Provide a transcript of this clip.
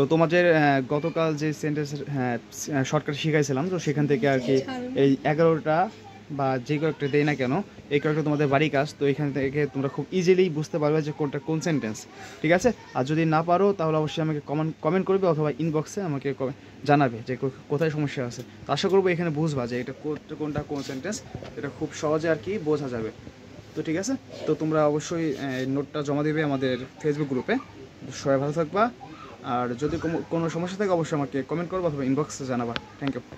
তো তোমাদের গতকাল যে সেন্টেন্স হ্যাঁ শর্টকাট শিখাইছিলাম, তো সেখান থেকে আর কি এই এগারোটা বা যে কয়েকটা দেয় না কেন, এই কয়েকটা তোমাদের বাড়ি কাজ, তো এখান থেকে তোমরা খুব ইজিলি বুঝতে পারবে যে কোনটা কোন সেন্টেন্স ঠিক আছে? আর যদি না পারো, তাহলে অবশ্যই আমাকে কমেন্ট কমেন্ট করবে অথবা ইনবক্সে আমাকে জানাবে যে কোথায় সমস্যা আছে। তো আশা করব এখানে বুঝবা যে এটা কোনটা কোন সেন্টেন্স এটা খুব সহজে আর কি বোঝা যাবে। তো ঠিক আছে? তো তোমরা অবশ্যই নোটটা জমা দেবে আমাদের ফেসবুক গ্রুপে সবাই ভালো থাকবা। আর যদি কোনো- সমস্যা থাকে অবশ্যই আমাকে কমেন্ট করব অথবা ইনবক্সে জানাবা। Thank you